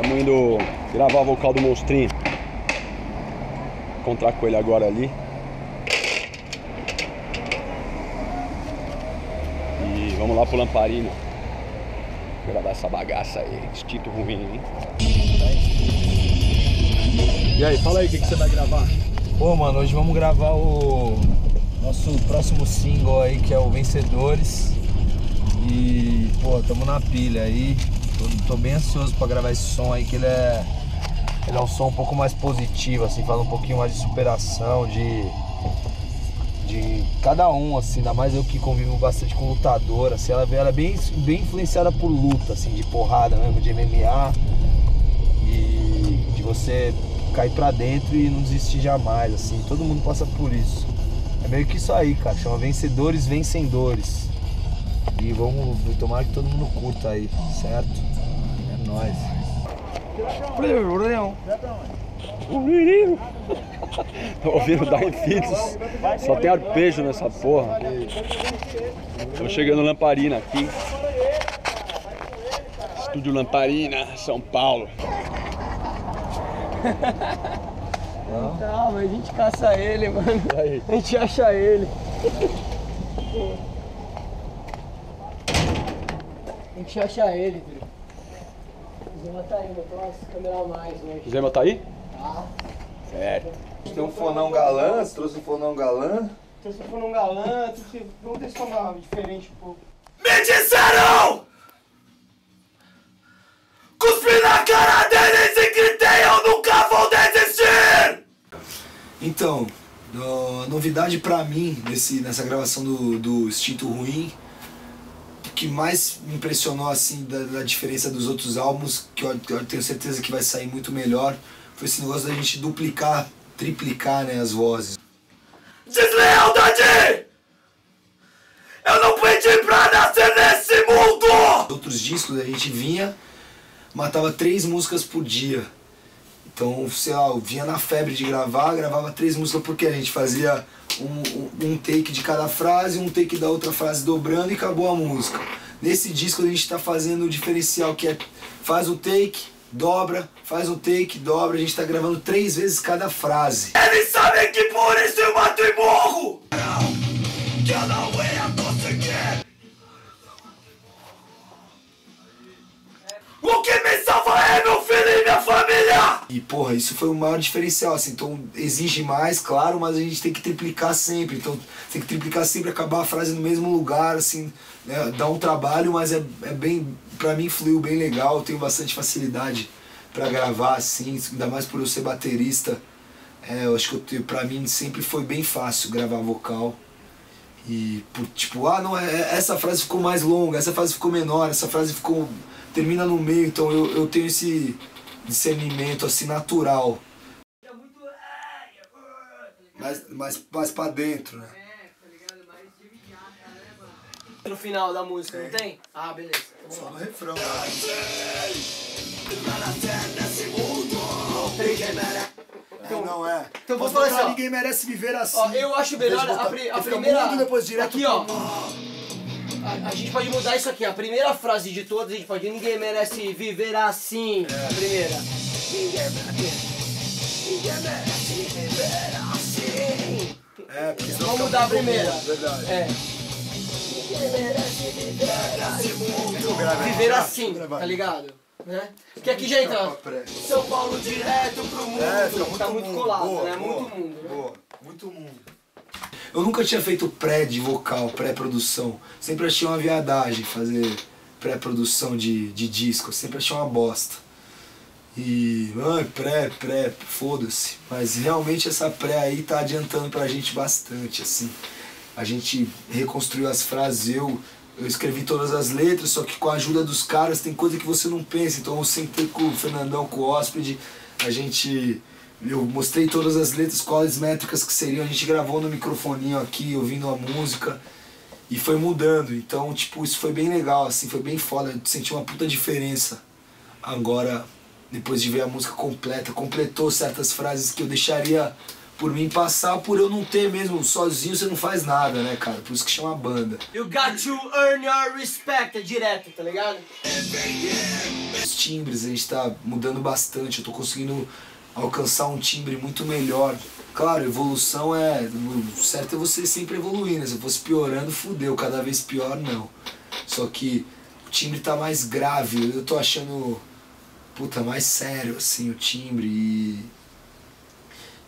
Estamos indo gravar o vocal do Monstrinho. Encontrar com ele agora ali. E vamos lá pro Lamparina. Gravar essa bagaça aí, instinto ruim, hein? E aí, fala aí o que, que você vai gravar. Pô, mano, hoje vamos gravar o nosso próximo single aí, que é o Vencedores. E, pô, tamo na pilha aí. Tô, tô bem ansioso pra gravar esse som aí, que ele é. Ele é um som um pouco mais positivo, assim, fala um pouquinho mais de superação, de. De cada um, assim, ainda mais eu que convivo bastante com lutador, assim, ela, ela é bem, bem influenciada por luta, assim, de porrada mesmo, de MMA. E de você cair pra dentro e não desistir jamais, assim. Todo mundo passa por isso. É meio que isso aí, cara. Chama vencedores, vencedores. E vamos tomar que todo mundo curta aí, certo? É nóis. Tô ouvindo Dying Fits. Só tem arpejo nessa porra. Estamos chegando Lamparina aqui. Estúdio Lamparina, São Paulo. Calma, a gente caça ele, mano. A gente acha ele. A gente acha ele, filho. O Zé tá aí, botou umas câmeras a mais hoje. O Zema tá aí? Tá. Certo. Tem um fonão galã, você trouxe um fonão galã. Se for num galã, tu- vamos que tomar diferente um pouco. Me disseram! Cuspi na cara deles e gritei, eu nunca vou desistir! Então, no- novidade pra mim nesse, nessa gravação do, do Instinto Ruim, que mais me impressionou assim da, da diferença dos outros álbuns, que eu, eu tenho certeza que vai sair muito melhor, foi esse negócio da gente duplicar, triplicar né, as vozes. Deslealdade! Eu não pedi pra nascer nesse mundo! Outros discos a gente vinha, matava três músicas por dia. Então, sei lá, eu vinha na febre de gravar, gravava três músicas porque a gente fazia um, um, um take de cada frase, um take da outra frase dobrando e acabou a música. Nesse disco a gente tá fazendo o diferencial que é faz o take, dobra, faz o take, dobra, a gente tá gravando três vezes cada frase. Eles sabem que por isso eu mato e morro! Que eu não ia E porra, isso foi o maior diferencial, assim, então exige mais, claro, mas a gente tem que triplicar sempre, então tem que triplicar sempre, acabar a frase no mesmo lugar, assim, né, dá um trabalho, mas é, é bem, pra mim fluiu bem legal, eu tenho bastante facilidade pra gravar, assim, ainda mais por eu ser baterista, é, eu acho que eu, pra mim sempre foi bem fácil gravar vocal, e por tipo, ah não, é, essa frase ficou mais longa, essa frase ficou menor, essa frase ficou. termina no meio, então eu, eu tenho esse discernimento assim natural. Mas, mas, mas pra dentro, né? No final da música, não tem? Ah, beleza. Então lá. no refrão. É, não é. Então vou falar assim, ó. Ninguém merece viver assim. Ó, eu acho melhor a, pri- a primeira. depois direto aqui, ó. A, a gente pode mudar isso aqui. A primeira frase de todas, a gente pode. Ninguém merece viver assim. É. A primeira. Ninguém merece. Ninguém merece viver assim. É, porque Vamos mudar a primeira. Verdade. É. Ninguém merece viver assim. Gravei Viver assim, tá ligado? Né? Porque aqui já entra. Pré. São Paulo direto pro mundo. É, fica muito tá muito mundo. colado, Boa, né? boa, muito mundo, né? Boa, muito mundo. Eu nunca tinha feito pré de vocal, pré-produção. Sempre achei uma viadagem fazer pré-produção de, de disco. Sempre achei uma bosta. E, ai, pré, pré, foda-se. Mas realmente essa pré aí tá adiantando pra gente bastante, assim. A gente reconstruiu as frases, eu, eu escrevi todas as letras, só que com a ajuda dos caras tem coisa que você não pensa. Então eu sentei com o Fernandão, com o Hóspede, a gente. Eu mostrei todas as letras, quais métricas que seriam, a gente gravou no microfoninho aqui, ouvindo a música, e foi mudando. Então, tipo, isso foi bem legal, assim, foi bem foda. Eu senti uma puta diferença agora, depois de ver a música completa. Completou certas frases que eu deixaria por mim passar, por eu não ter mesmo, sozinho você não faz nada, né, cara? Por isso que chama banda. You got to earn your respect, é direto, tá ligado? Os timbres, a gente tá mudando bastante, eu tô conseguindo alcançar um timbre muito melhor. Claro, evolução é. O certo é você sempre evoluir, né? Se eu fosse piorando, fudeu, cada vez pior não. Só que o timbre tá mais grave, eu tô achando. Puta, mais sério assim o timbre e.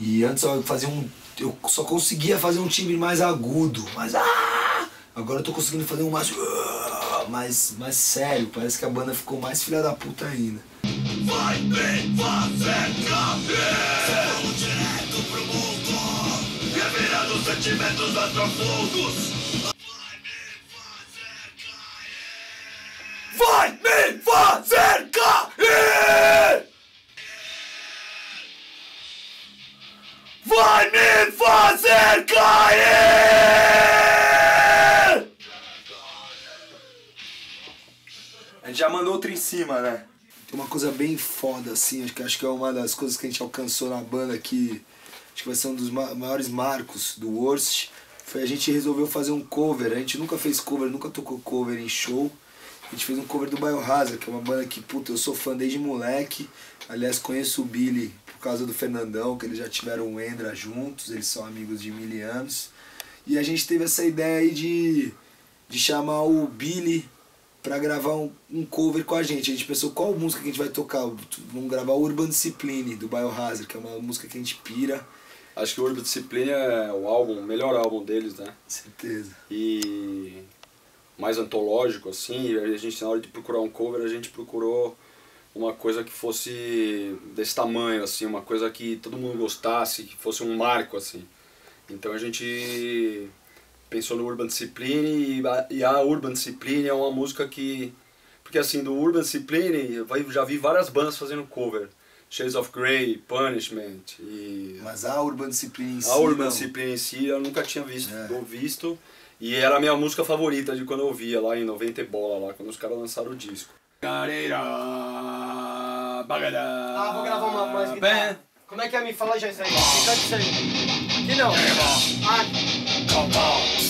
E antes eu fazia um. Eu só conseguia fazer um timbre mais agudo, mais. Ah! Agora eu tô conseguindo fazer um mais. ah, Mais, mais sério, parece que a banda ficou mais filha da puta ainda. Vai me fazer cair Vamos direto pro mundo Revirando sentimentos mais profundos Vai me fazer cair Vai me fazer cair A gente já mandou outro em cima, né? Uma coisa bem foda, assim, acho que, acho que é uma das coisas que a gente alcançou na banda que acho que vai ser um dos ma- maiores marcos do Worst. Foi a gente resolveu fazer um cover. A gente nunca fez cover, nunca tocou cover em show. A gente fez um cover do Biohazard, que é uma banda que, puta, eu sou fã desde moleque. Aliás, conheço o Billy por causa do Fernandão, que eles já tiveram o Endra juntos, eles são amigos de mil anos. E a gente teve essa ideia aí de, de chamar o Billy pra gravar um, um cover com a gente. A gente pensou qual música que a gente vai tocar. Vamos gravar Urban Discipline do Biohazard, que é uma música que a gente pira. Acho que o Urban Discipline é o álbum, o melhor álbum deles, né? Certeza. E mais antológico, assim. A gente, na hora de procurar um cover, a gente procurou uma coisa que fosse desse tamanho, assim, uma coisa que todo mundo gostasse, que fosse um marco, assim. Então a gente pensou no Urban Discipline e a, e a Urban Discipline é uma música que... Porque assim, do Urban Discipline, eu já vi várias bandas fazendo cover. Shades of Grey, Punishment e... Mas a Urban Discipline em si, A Urban não. Discipline em si eu nunca tinha visto, É. ou visto. E era a minha música favorita de quando eu ouvia lá em 90 e bola, lá, quando os caras lançaram o disco. Ah, vou gravar uma mais guitarra. Como é que é? Me fala já isso aí. Canta isso aí. Aqui não. Ah, Come.